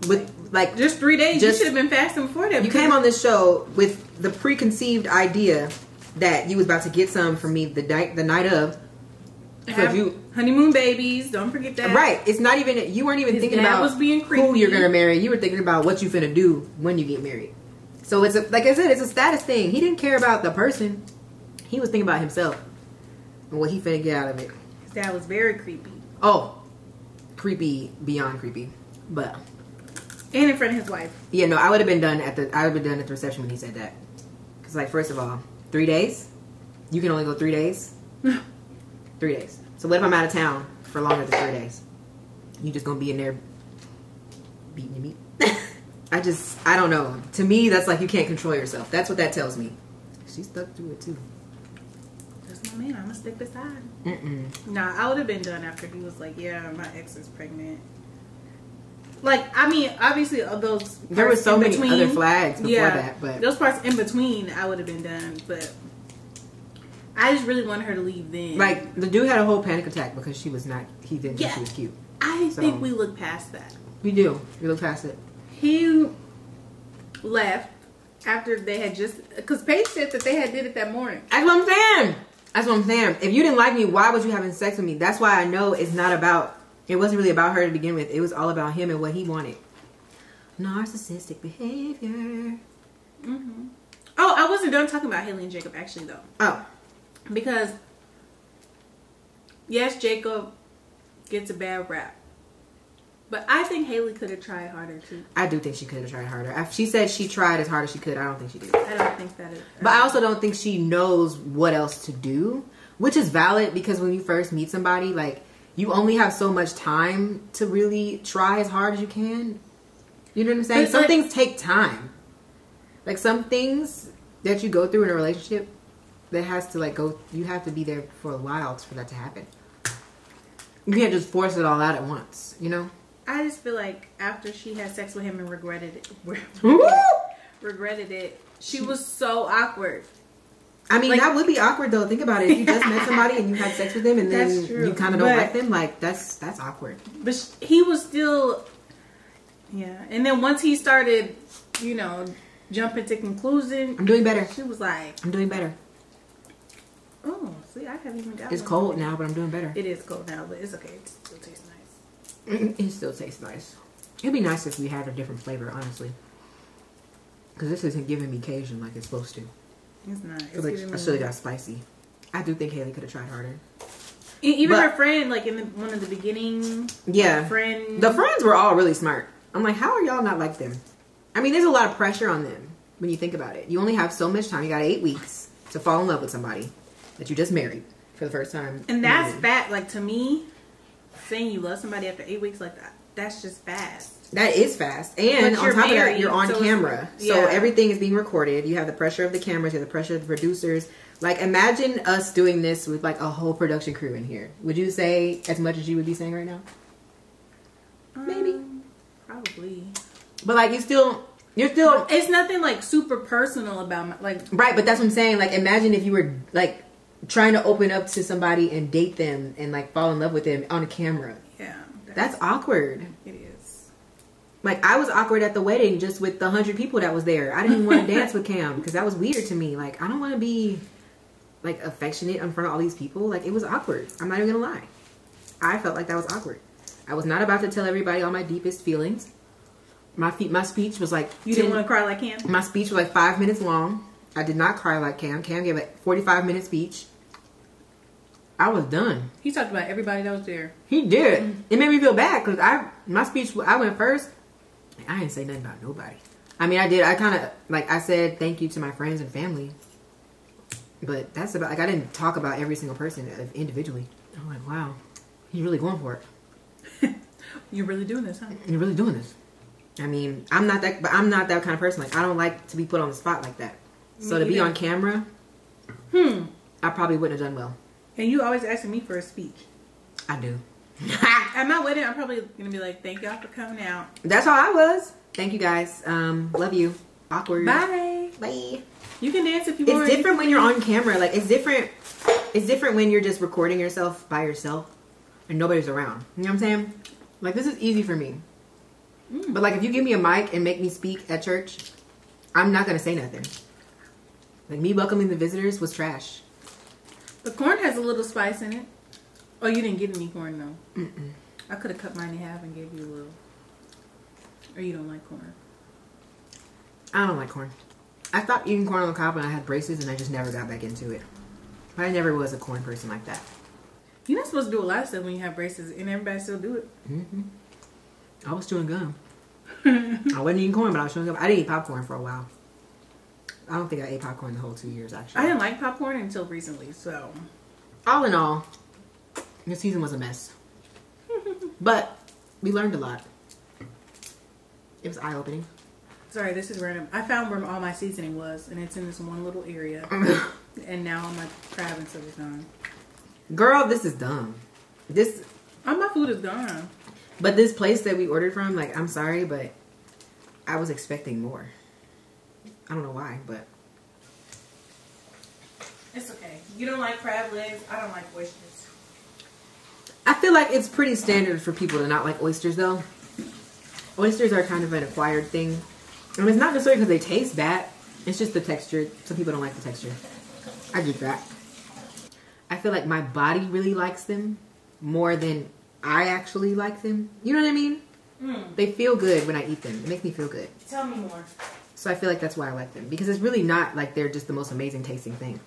with like just three days. Just- you should have been fasting before that. you came on this show with the preconceived idea that you was about to get some from me the night the night of. Have So you honeymoon babies. Don't forget that. right, it's not even you weren't even His thinking about was being who you're gonna marry. You were thinking about what you finna do when you get married. So it's a, like I said, it's a status thing. He didn't care about the person. He was thinking about himself and what he finna get out of it. His dad was very creepy, Oh, creepy beyond creepy. But and in front of his wife. yeah, no, I would have been done at the I would have been done at the reception when he said that. Because like, first of all, three days. You can only go three days. [laughs] three days. So what if I'm out of town for longer than three days? You just gonna be in there beating your meat? [laughs] I just, I don't know. To me, that's like you can't control yourself. That's what that tells me. She stuck through it too. That's my man. I'm gonna stick beside. Mm-mm. Nah, I would have been done after he was like, "Yeah, my ex is pregnant." Like, I mean, obviously, of those There was parts so many between- other flags before yeah, that, but those parts in between, I would have been done. But I just really wanted her to leave then. like the dude had a whole panic attack because she was not. He didn't think Yeah. she was cute. I so- think we look past that. We do. We look past it. He left after they had just because Paige said that they had did it that morning. That's what I'm saying. That's what I'm saying. If you didn't like me, why was you having sex with me? That's why I know it's not about. It wasn't really about her to begin with. It was all about him and what he wanted. Narcissistic behavior. hmm Oh, I wasn't done talking about Haley and Jacob actually though, Oh, because yes, Jacob gets a bad rap, but I think Haley could have tried harder too. I do think she could have tried harder. She said she tried as hard as she could. I don't think she did. I don't think that is. But I also don't think she knows what else to do, which is valid because when you first meet somebody, like you only have so much time to really try as hard as you can. You know what I'm saying? But, some like- things take time. Like some things that you go through in a relationship that has to like go you have to be there for a while for that to happen. You can't just force it all out at once, you know? I just feel like after she had sex with him and regretted it, [laughs] regretted it, she was so awkward. I mean, Like- that would be awkward though. Think about it. If you just met somebody and you had sex with them, and then [laughs] true. you kind of don't like them, like that's that's awkward. But he was still, yeah. And then once he started, you know, jumping to conclusion, I'm doing better. she was like, I'm doing better. "Oh, see, I haven't even got." It's one." cold now, but I'm doing better. It is cold now, but it's okay. It still tastes nice. [clears throat] It still tastes nice. It'd be nice if we had a different flavor, honestly. Because this isn't giving me Cajun like it's supposed to. It's not. I It's like I should have got spicy. I do think Haley could have tried harder. Even but- her friend, like in the, one of the beginning, Yeah. friend. The friends were all really smart. I'm like, how are y'all not like them? I mean, there's a lot of pressure on them when you think about it. You only have so much time. You got eight weeks to fall in love with somebody that you just married for the first time. and that's mm-hmm. fat. Like to me, saying you love somebody after eight weeks like that, that's just fast. That is fast. And on top of that, you're on so camera. So yeah. everything is being recorded. You have the pressure of the cameras, you have the pressure of the producers. Like imagine us doing this with like a whole production crew in here. Would you say as much as you would be saying right now? Maybe. Um, probably. But like you still you're still It's nothing like super personal about my like. right, but that's what I'm saying. Like imagine if you were like trying to open up to somebody and date them and like fall in love with them on a camera. Yeah, That's awkward. it is. Like I was awkward at the wedding just with the hundred people that was there. I didn't even want to [laughs] dance with Cam because that was weird to me. Like I don't want to be like affectionate in front of all these people. Like it was awkward. I'm not even gonna lie. I felt like that was awkward. I was not about to tell everybody all my deepest feelings. My feet, my speech was like You 10 didn't want to cry like Cam. my speech was like five minutes long. I did not cry like Cam. Cam gave a 45 minute speech. I was done. He talked about everybody that was there. He did. Mm-hmm. It made me feel bad because I my speech I went first. I didn't say nothing about nobody. I mean, I did. I kind of like I said thank you to my friends and family, but that's about like I didn't talk about every single person individually. I'm like, wow, he's really going for it. [laughs] You're really doing this, huh? You're really doing this. I mean, I'm not that, but I'm not that kind of person. Like, I don't like to be put on the spot like that. So Me to be either. on camera, Hmm. I probably wouldn't have done well. And you always asking me for a speech. I do. [laughs] At my wedding, I'm probably gonna be like, "Thank y'all for coming out. That's how I was. Thank you guys. Um, love you. Awkward. Bye." Bye. You can dance if you want. It's different when you're on camera. Like it's different. It's different when you're just recording yourself by yourself and nobody's around. You know what I'm saying? Like this is easy for me. Mm. But like if you give me a mic and make me speak at church, I'm not gonna say nothing. Like me welcoming the visitors was trash. The corn has a little spice in it. Oh, you didn't get any corn though. Mm-mm. I could have cut mine in half and gave you a little. Or you don't like corn. I don't like corn. I stopped eating corn on the cob when I had braces, and I just never got back into it. But I never was a corn person like that. You're not supposed to do a lot of stuff when you have braces, and everybody still do it. Mm -hmm. I was chewing gum. [laughs] I wasn't eating corn, but I was chewing gum. I didn't eat popcorn for a while. I don't think I ate popcorn the whole two years, actually. I didn't like popcorn until recently, so All in all, the season was a mess. but we learned a lot. It was eye opening. Sorry, this is random. I found where all my seasoning was, and it's in this one little area. [laughs] and now crab and stuff is gone. Girl, this is dumb. This, All my food is gone. but this place that we ordered from, like, I'm sorry, but I was expecting more. I don't know why, but It's okay. You don't like crab legs. I don't like oysters. I feel like it's pretty standard for people to not like oysters, though. Oysters are kind of an acquired thing. And it's not necessarily because they taste bad. It's just the texture. Some people don't like the texture. I get that. I feel like my body really likes them more than I actually like them. You know what I mean? Mm. They feel good when I eat them. It makes me feel good. Tell me more. So I feel like that's why I like them. Because it's really not like they're just the most amazing tasting thing.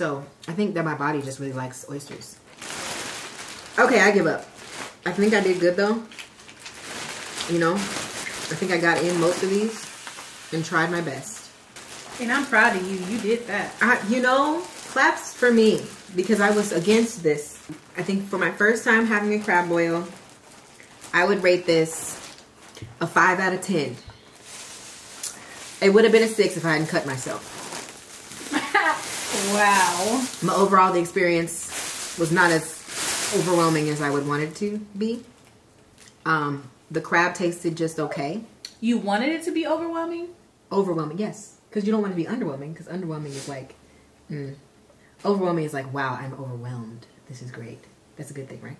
So I think that my body just really likes oysters. Okay, I give up. I think I did good though. You know, I think I got in most of these and tried my best. And I'm proud of you. You did that. I, you know, claps for me because I was against this. I think for my first time having a crab boil, I would rate this a 5 out of 10. It would have been a 6 if I hadn't cut myself. Wow. My overall, the experience was not as overwhelming as I would want it to be. Um, the crab tasted just okay. You wanted it to be overwhelming? Overwhelming, yes. Because you don't want to be underwhelming, because underwhelming is like, mm. overwhelming is like, wow, I'm overwhelmed. This is great. That's a good thing, right?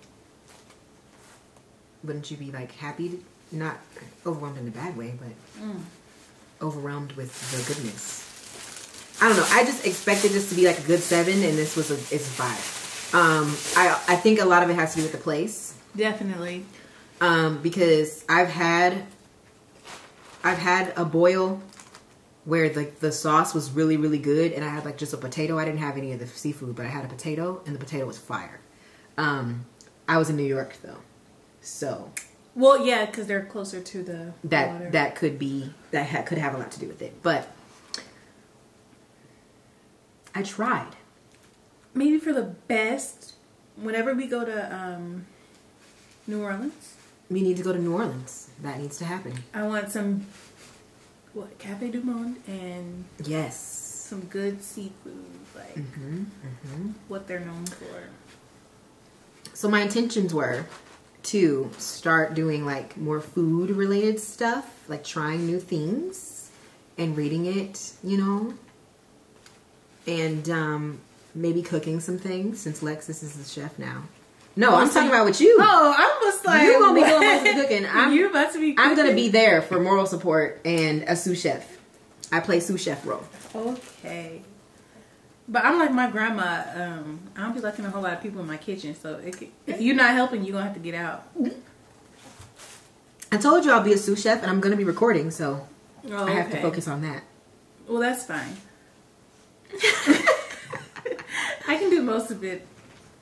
Wouldn't you be like happy, to, not overwhelmed in a bad way, but Mm. overwhelmed with the goodness? I don't know. I just expected this to be like a good seven, and this was a it's a five. Um, I I think a lot of it has to do with the place Definitely. um, because I've had I've had a boil where the the sauce was really really good, and I had like just a potato. I didn't have any of the seafood, but I had a potato, and the potato was fire. Um, I was in New York though, so Well, yeah, because they're closer to the that water. that could be that ha- could have a lot to do with it. But I tried. maybe for the best. Whenever we go to um, New Orleans, We need to go to New Orleans. That needs to happen. I want some what Cafe Du Monde and Yes. some good seafood, like hmm hmm what they're known for. So my intentions were to start doing like more food related stuff, like trying new things and reading it, you know. And um maybe cooking some things since Llexis is the chef now. No, I'm so talking about with you. Oh, I was like, You're gonna be doing most of the cooking. [laughs] I'm- you're about to be. I'm gonna be there for moral support and a sous chef. I play sous chef role. Okay. But I'm like my grandma. Um, I don't be liking a whole lot of people in my kitchen. So could- if you're not helping, you're gonna have to get out. I told you I'll be a sous chef and I'm gonna be recording, so Oh, I have to focus on that. Well, that's fine. I can do most of it.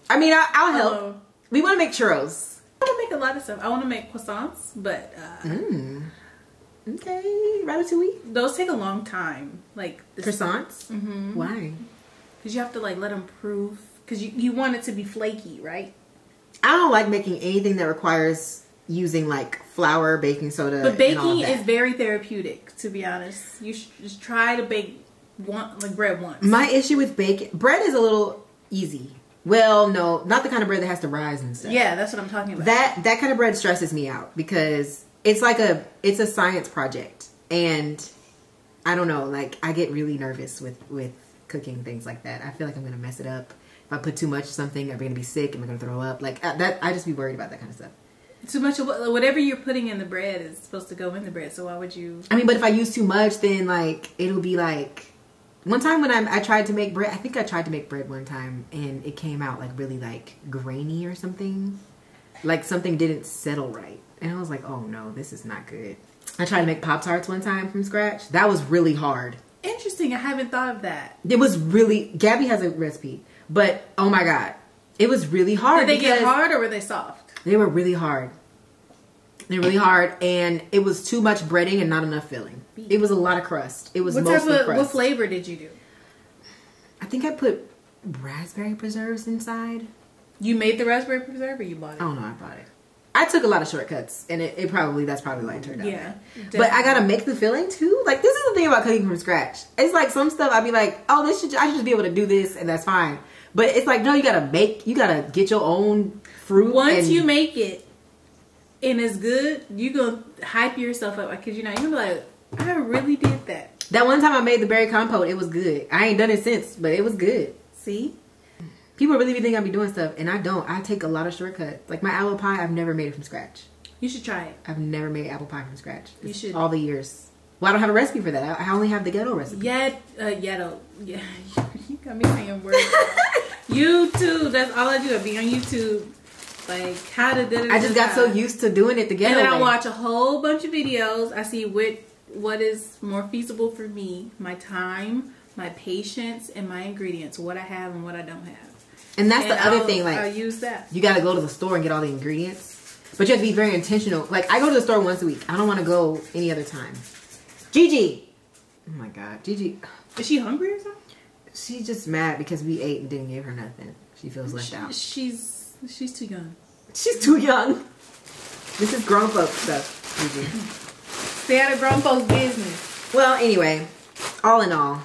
I mean, I, I'll help. Hello. We want to make churros. I want to make a lot of stuff. I want to make croissants, but uh, Mm. Okay, ratatouille. those take a long time. Like Croissants? hmm Why? Because you have to like let them proof. Because you, you want it to be flaky, right? I don't like making anything that requires using like flour, baking soda. But and all of baking is very therapeutic. To be honest, you should just try to bake one like bread once. My issue with bacon bread is a little easy. Well, no, not the kind of bread that has to rise and stuff. yeah, that's what I'm talking about. That that kind of bread stresses me out because it's like a it's a science project and I don't know, like I get really nervous with with cooking things like that. I feel like I'm going to mess it up. If I put too much of something, am going to be sick? Am I going to throw up? Like uh, that I just be worried about that kind of stuff. Too much of whatever you're putting in the bread is supposed to go in the bread. So why would you? I mean, but if I use too much, then like it'll be like one time when I I tried to make bread. I think I tried to make bread one time, and it came out like really like grainy or something. Like something didn't settle right, and I was like, oh no, this is not good. I tried to make pop tarts one time from scratch. That was really hard. Interesting. I haven't thought of that. It was really. Gabby has a recipe, but oh my god, it was really hard. Did they get hard or were they soft? They were really hard. They were really hard, and it was too much breading and not enough filling. It was a lot of crust. It was What type mostly of crust. what flavor did you do? I think I put raspberry preserves inside. You made the raspberry preserve or you bought it? Oh no, I bought it. I took a lot of shortcuts, and it, it probably that's probably why it turned out. Yeah, But I gotta make the filling too. Like this is the thing about cooking from scratch. It's like some stuff I'd be like, oh, this should I should just be able to do this, and that's fine. But it's like no, you gotta make, you gotta get your own fruit. Once you make it and it's good, you gonna hype yourself up because you know you're gonna be like, I really did that. that one time I made the berry compote, it was good. I ain't done it since, but it was good. See, People really be thinking I be doing stuff, and I don't. I take a lot of shortcuts. Like my apple pie, I've never made it from scratch. you should try it. I've never made apple pie from scratch. You should. All the years. Well, I don't have a recipe for that. I I only have the ghetto recipe. Yet, uh, Yeto. Yeah, [laughs] you got me saying words. YouTube. That's all I do. I be on YouTube. Like how to do it. I just got so used to doing it together. And then I watch a whole bunch of videos. I see what what is more feasible for me, my time, my patience, and my ingredients. What I have and what I don't have. And that's And the other I'll- thing. Like I'll use that. you got to go to the store and get all the ingredients, but you have to be very intentional. Like I go to the store once a week. I don't want to go any other time. Gigi, oh my god, Gigi, Is she hungry or something? she's just mad because we ate and didn't give her nothing. She feels left out. She's she's too young. She's too young. This is grown folks stuff, Gigi. [laughs] Stay out of grown folks' business. Well, anyway, all in all,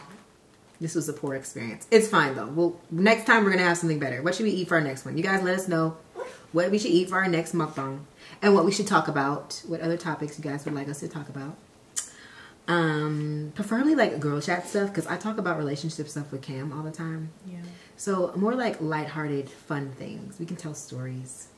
this was a poor experience. It's fine though. Well, next time we're gonna have something better. What should we eat for our next one? You guys let us know what we should eat for our next mukbang and what we should talk about. What other topics you guys would like us to talk about? Um, preferably like girl chat stuff because I talk about relationship stuff with Cam all the time. Yeah. So more like lighthearted, fun things. We can tell stories.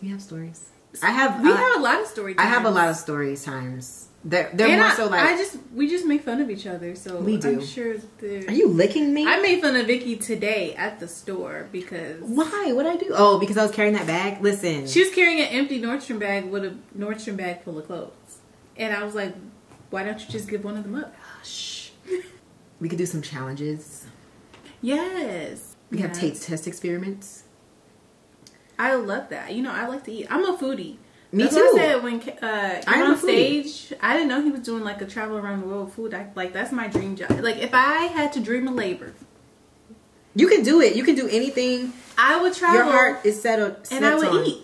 Do you have stories? I have. We uh, have a lot of stories. I have a lot of stories times. They're they're and more I, so like. I just we just make fun of each other, so We do. I'm sure are you licking me? I made fun of Vicky today at the store because Why? What I do? Oh, because I was carrying that bag. Listen, she was carrying an empty Nordstrom bag with a Nordstrom bag full of clothes, and I was like, "Why don't you just give one of them up?" Shh. We could do some challenges. Yes, We have taste test experiments. I love that. You know, I like to eat. I'm a foodie. Me That's too. I said when uh, I on stage, I didn't know he was doing like a travel around the world food. I, like that's my dream job. Like if I had to dream of labor, You can do it. You can do anything. I would travel Your heart is settled. and I would on. eat.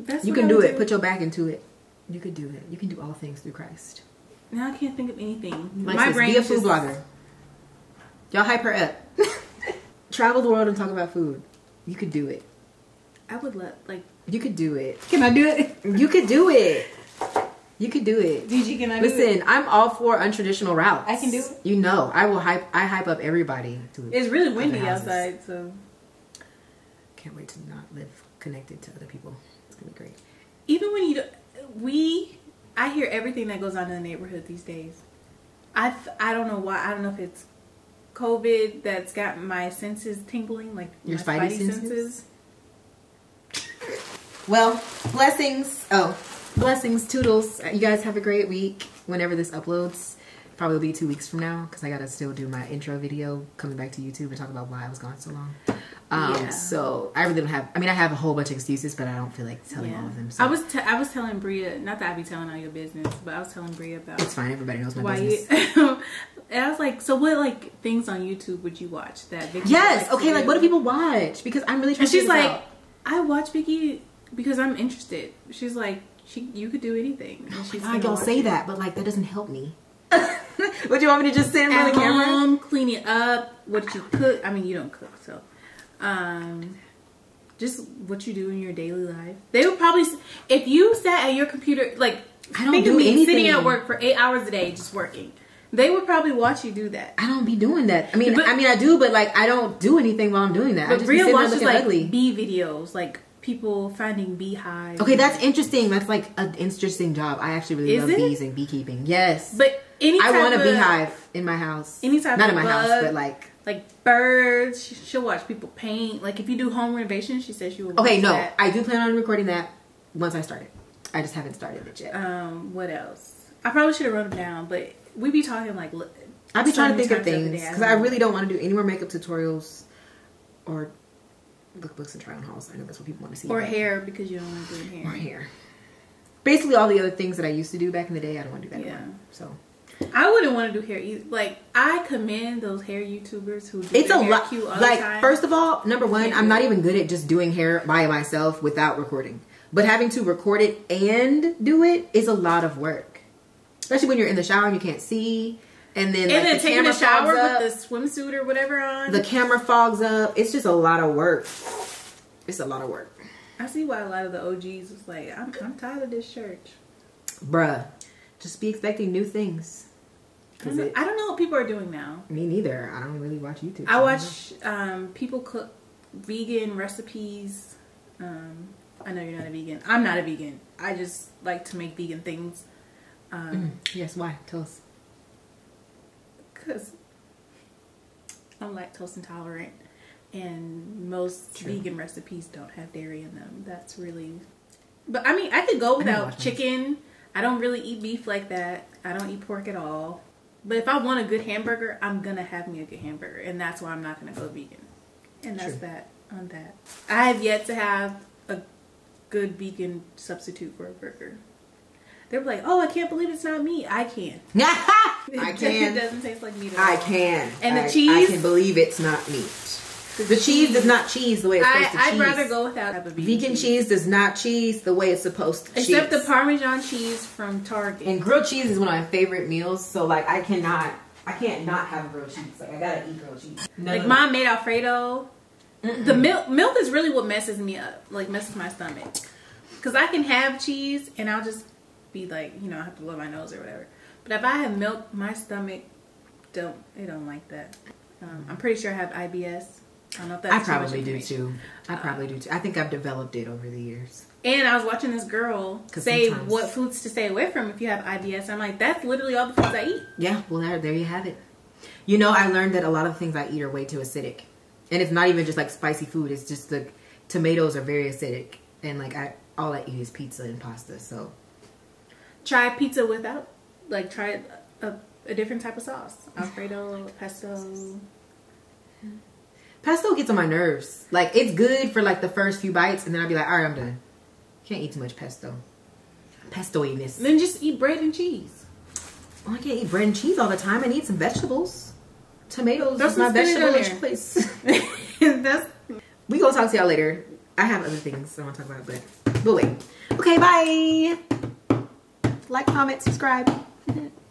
That's You can do it. Put your back into it. You could do it. You can do all things through Christ. Now I can't think of anything. Like my brain be a food just- blogger. Y'all hype her up. [laughs] Travel the world and talk about food. You could do it. I would let like. You could do it. Can I do it? You could do it. You could do it. DG, can I do it? Listen, I'm all for untraditional routes. I can do it. You know, I will hype. I hype up everybody. To It's really windy outside, so Can't wait to not live connected to other people. It's gonna be great. even when you do, we, I hear everything that goes on in the neighborhood these days. I I don't know why. I don't know if it's COVID that's got my senses tingling, like Your my spidey senses? Well, blessings. Oh, blessings, toodles. You guys have a great week. Whenever this uploads, probably will be two weeks from now because I gotta still do my intro video coming back to YouTube and talk about why I was gone so long. Um, Yeah. So I really don't have. I mean, I have a whole bunch of excuses, but I don't feel like telling all of them. So I was I was telling Bria, not that I'd be telling all your business, but I was telling Bria about It's fine. Everybody knows my why you. business. [laughs] and I was like, so what like things on YouTube would you watch that? Vicky yes. Okay. Like, what do people watch? Because I'm really trying. And to she's like, out. I watch Vicky because I'm interested. She's like, she you could do anything. And she's I don't say it. that, but like that doesn't help me. [laughs] Would you want me to just sit in front of the camera? home, cleaning up, what you cook. I mean, you don't cook, so um, just what you do in your daily life. They would probably, if you sat at your computer, like I don't think do of me sitting at work for eight hours a day just working. They would probably watch you do that. I don't be doing that. I mean, But- I mean, I do, but like, I don't do anything while I'm doing that. I But just Bria sitting there watches looking like ugly. bee videos, like people finding beehives. Okay, that's interesting. That's like an interesting job. I actually really Is love it? bees and beekeeping. Yes, But any I want a beehive in my house. Any type not of in my house, but like. like birds. She- She'll watch people paint. Like if you do home renovation, she says she will. Okay, no, that. I do plan on recording that once I start it. I just haven't started it yet. Um, what else? I probably should have wrote them down, but we be talking like. I'll be trying to think of things because I really don't want to do any more makeup tutorials or lookbooks and try on hauls. I know that's what people want to see. or hair because you don't want to do hair. Or hair. Basically, all the other things that I used to do back in the day, I don't want to do that Yeah. anymore. So I wouldn't want to do hair either. Like I commend those hair YouTubers who do it's a lot. Like first of all, number one, I'm not even good at just doing hair by myself without recording. But having to record it and do it is a lot of work, especially when you're in the shower and you can't see, and then And like, then the taking camera a shower up, with the swimsuit or whatever on. the camera fogs up. It's just a lot of work. It's a lot of work, I see why a lot of the OGs was like, I'm, I'm tired of this church. bruh. Just be expecting new things. I don't, it- I don't know what people are doing now. me neither. I don't really watch YouTube. I so watch um, people cook vegan recipes. Um, I know you're not a vegan. I'm not a vegan. I just like to make vegan things. Um, Mm. Yes, why? Tell us. Cause I'm lactose intolerant, and most True. vegan recipes don't have dairy in them. That's really. But I mean, I could go without those. chicken. I don't really eat beef like that. I don't eat pork at all. But if I want a good hamburger, I'm gonna have me a good hamburger, and that's why I'm not gonna go vegan. And that's True. that on that. I have yet to have a good vegan substitute for a burger. They're like, "Oh, I can't believe it's not meat." I can. [laughs] [laughs] I can. It doesn't taste like meat. At I can. And the I- I cheese? can believe it's not meat. The cheese does not cheese the way it's I, supposed to I'd cheese. rather go without a vegan, Vegan cheese does not cheese the way it's supposed to except cheese. the Parmesan cheese from Target. and grilled cheese is one of my favorite meals. So like I cannot, I can't not have grilled cheese. Like I gotta eat grilled cheese. No, like no, no. mom made Alfredo. The milk milk is really what messes me up, like messes my stomach. Cause I can have cheese and I'll just be like, you know, I have to blow my nose or whatever. If I have milk, my stomach don't it don't like that. Um, I'm pretty sure I have IBS. I don't know if that's I probably do too. I probably do too. I think I've developed it over the years. And I was watching this girl say sometimes- what foods to stay away from if you have IBS. I'm like, that's literally all the foods I eat. Yeah, well there, there you have it. You know, I learned that a lot of the things I eat are way too acidic, and it's not even just like spicy food. It's just the tomatoes are very acidic, and like I all I eat is pizza and pasta. So Try pizza without, like, try a, a different type of sauce. Alfredo, [laughs] pesto. pesto gets on my nerves. Like it's good for like the first few bites, and then I'll be like, all right, I'm done. Can't eat too much pesto. Pestoiness. Then just eat bread and cheese. Well, I can't eat bread and cheese all the time. I need some vegetables. Tomatoes That's is my vegetable on of there. choice. [laughs] That's we gonna talk to y'all later. I have other things I want to talk about, but we'll wait. Okay, bye. Like, comment, subscribe confident